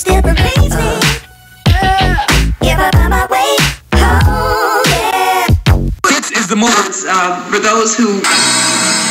still me. This is the moment uh, for those who.